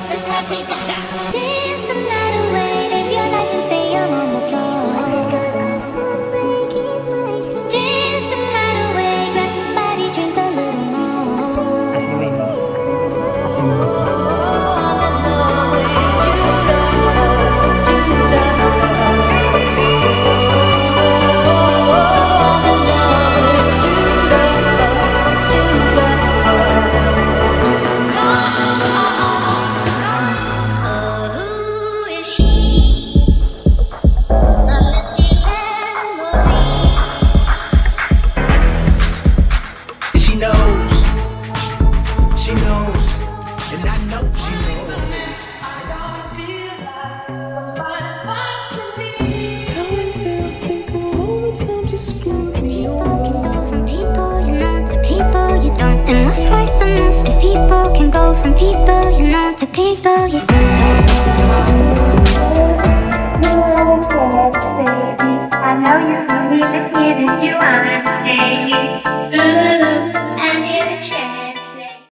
a paprika. Knows. She knows. And I know she knows. And what hurts the most is people can go from people you know to people you don't. I know you still need to hear that you are